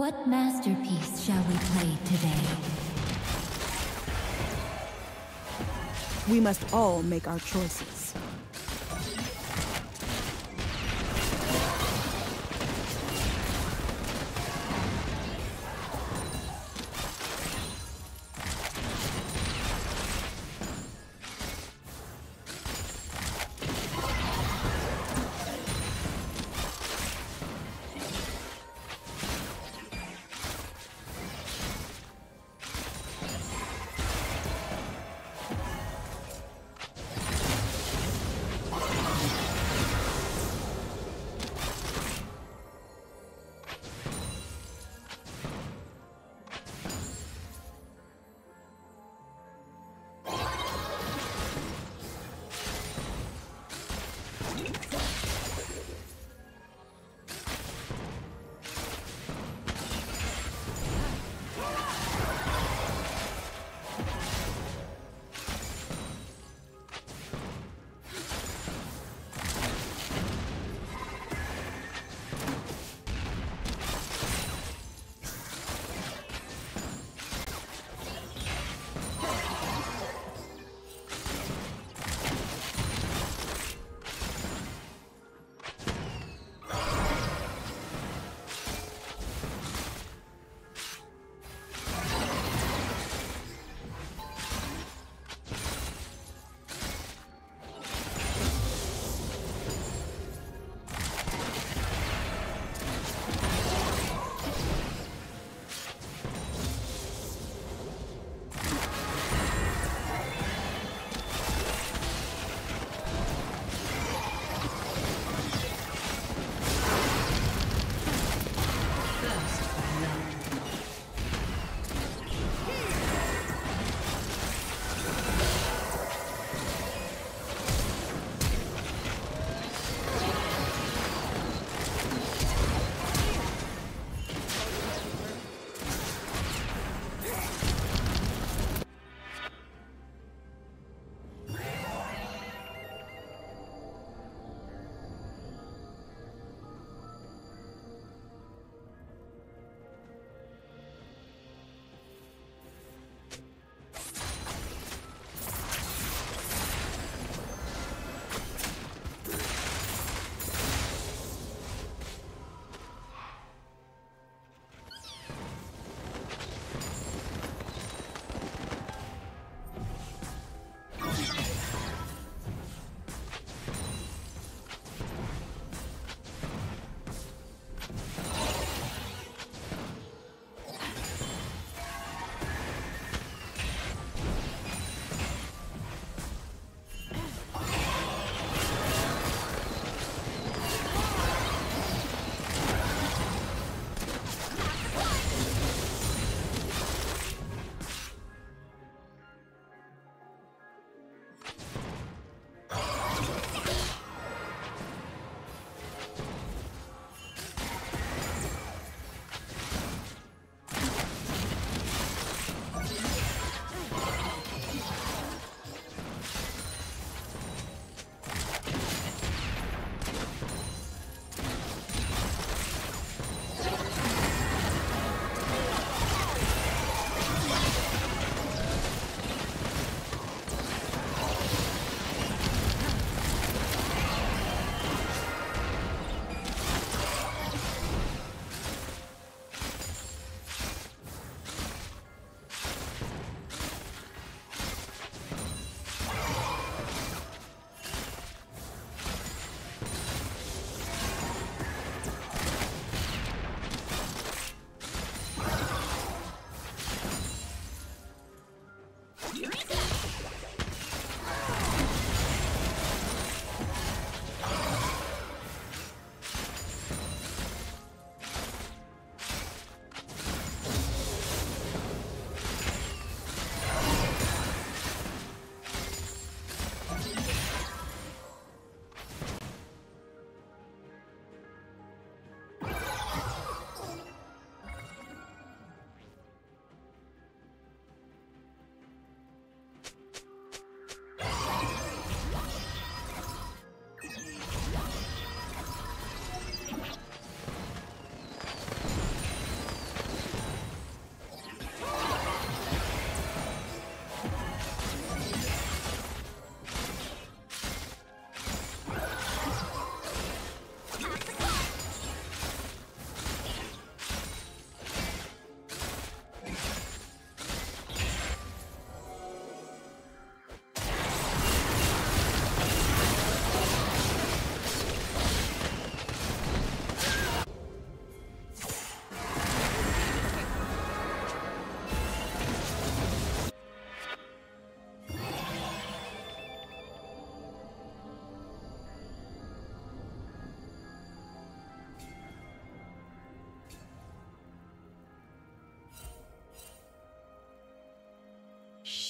What masterpiece shall we play today? We must all make our choices.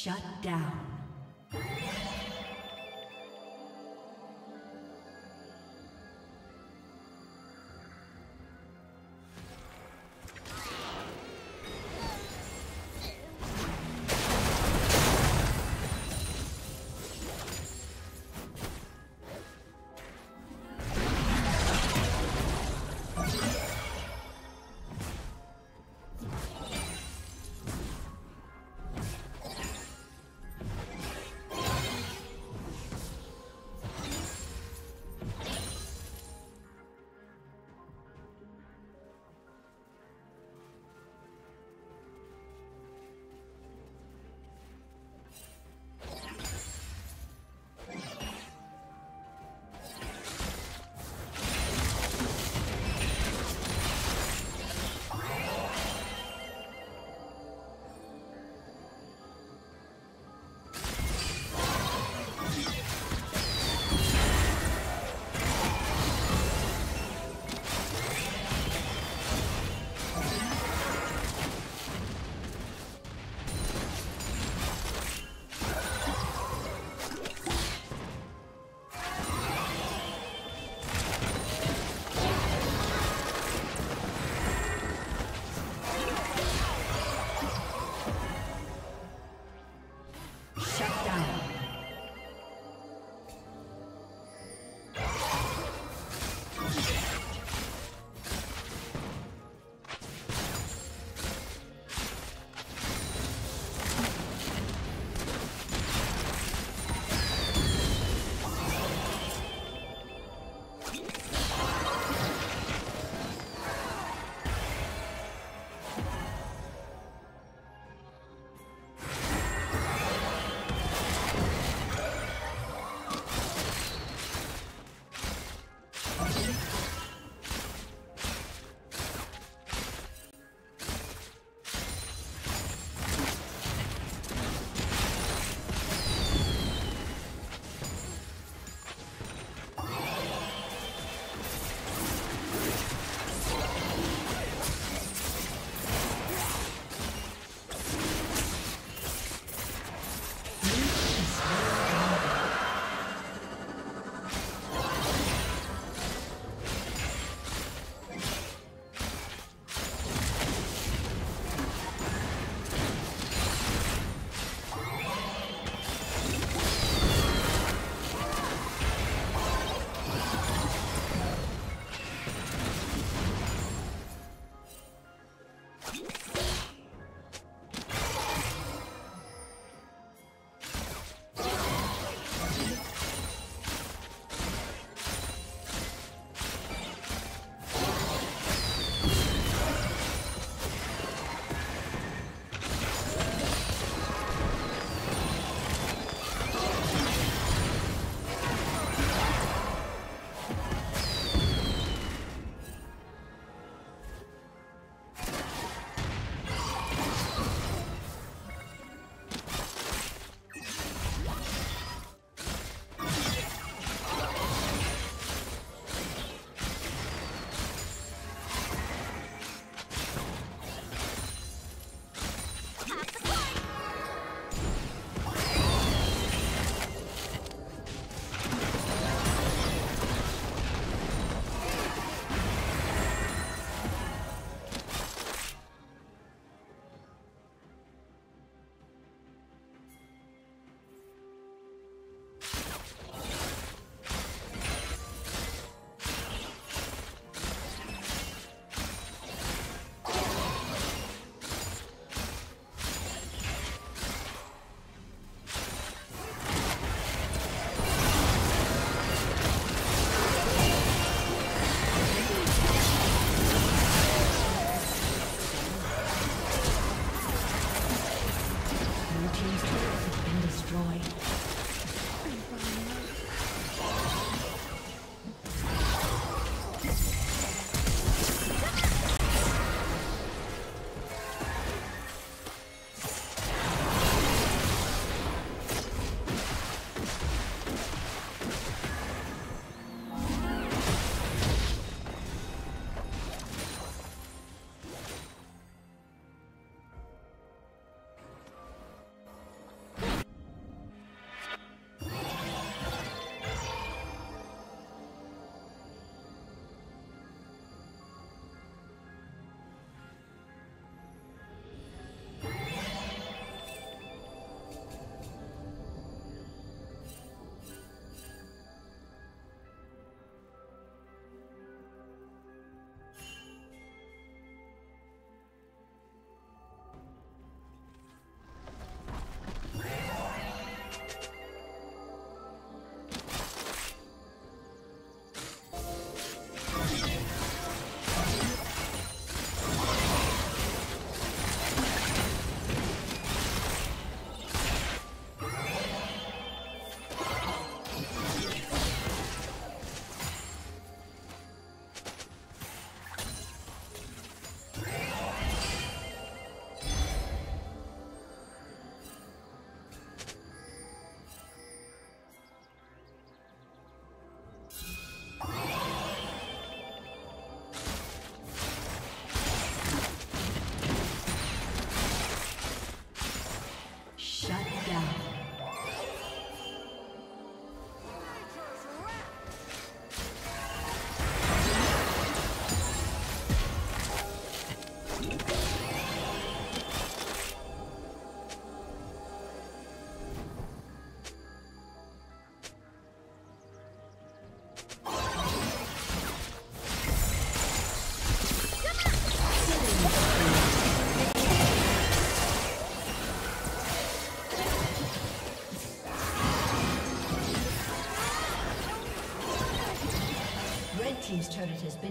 Shut down.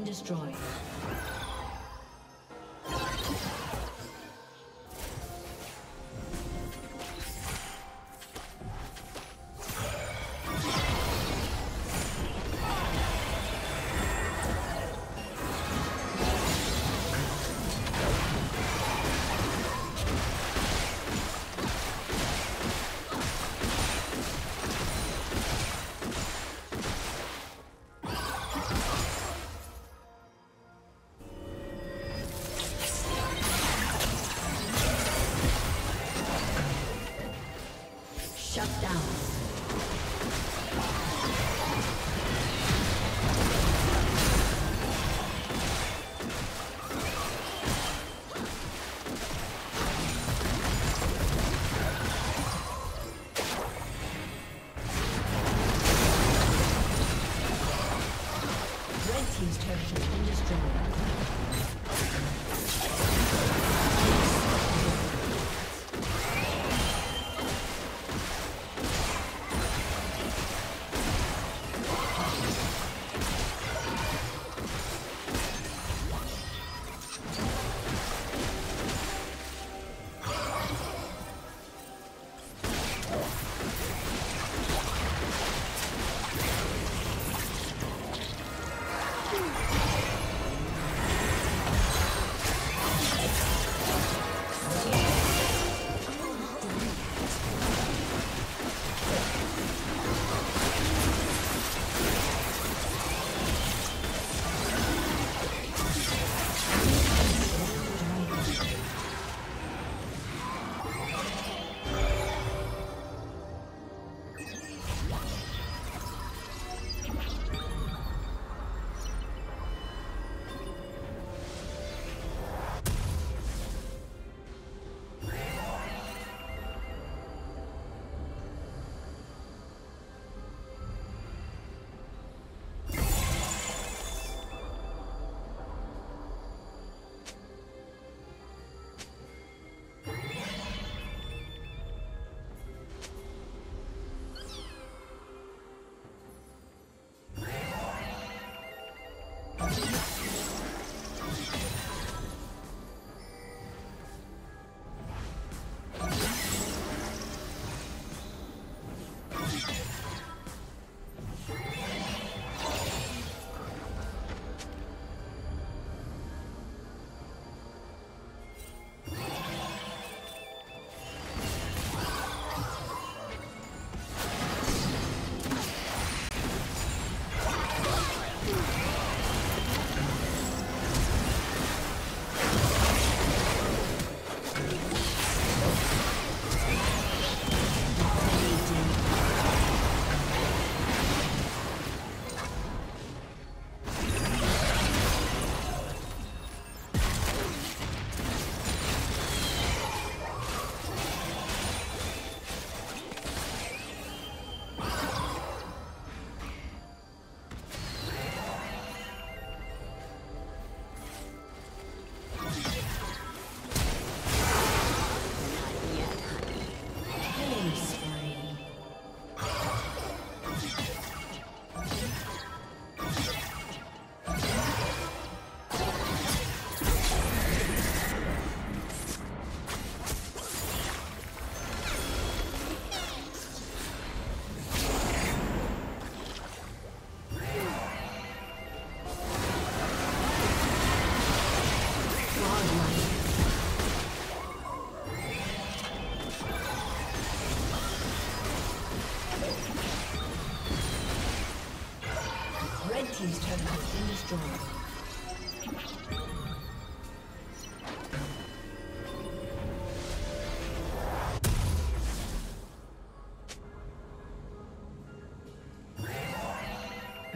Destroyed.